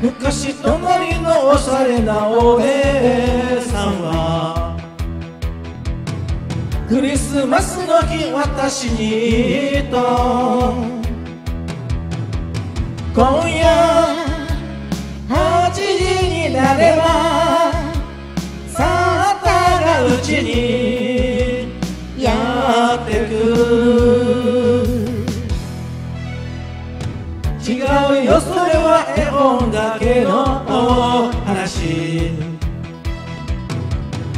昔隣のおしゃれなお姉さんはクリスマスの日私にと今夜8時になればサンタがうちにやってく。違うよそ絵本だけの話。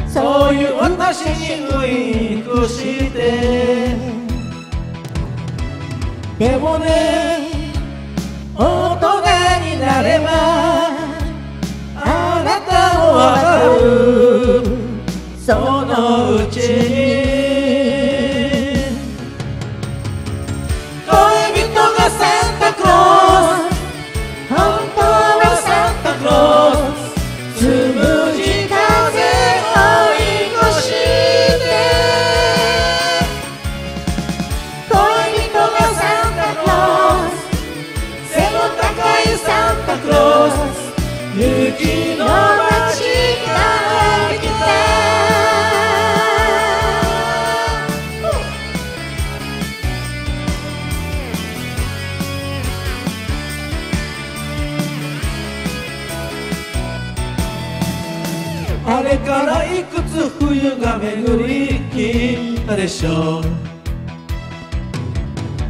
そういう私にウインクして。でもね大人になればあなたもわかるそのうちにあれからいくつ冬が巡りきったでしょう。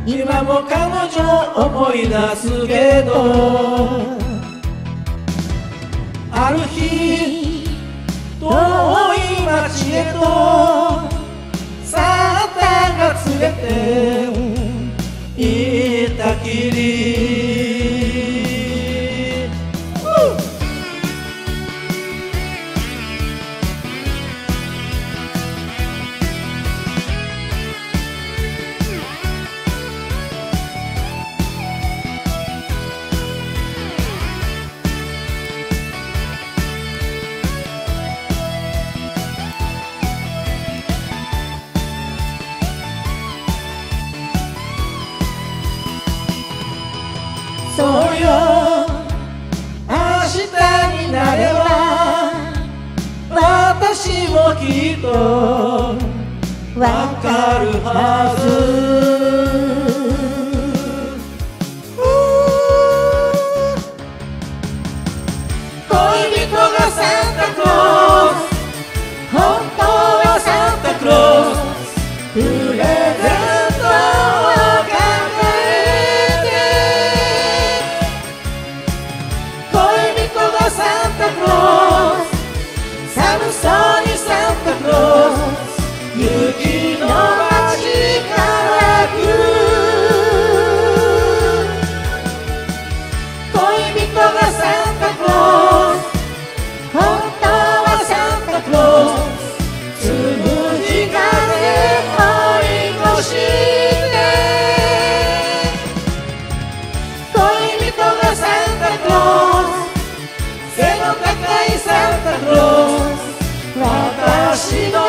今も彼女を思い出すけどある日そうよ。明日になれば私もきっとわかるはず。ス